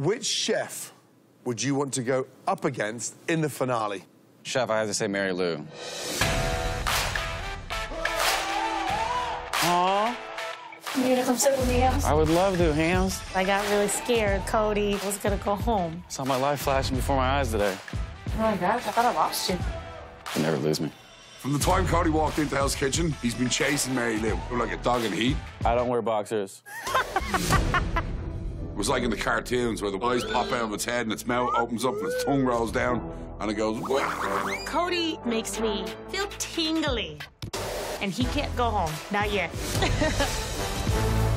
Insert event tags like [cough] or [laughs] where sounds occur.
Which chef would you want to go up against in the finale? Chef, I have to say Mary Lou. Aw, You gonna come sit with me, Hams? I would love to, Hams. I got really scared. Cody was gonna go home. Saw my life flashing before my eyes today. Oh my gosh, I thought I lost you. You never lose me. From the time Cody walked into Hell's Kitchen, he's been chasing Mary Lou like a dog in heat. I don't wear boxers. [laughs] Was like in the cartoons where the eyes pop out of its head and its mouth opens up and its tongue rolls down and it goes. Cody makes me feel tingly. And he can't go home. Not yet. [laughs]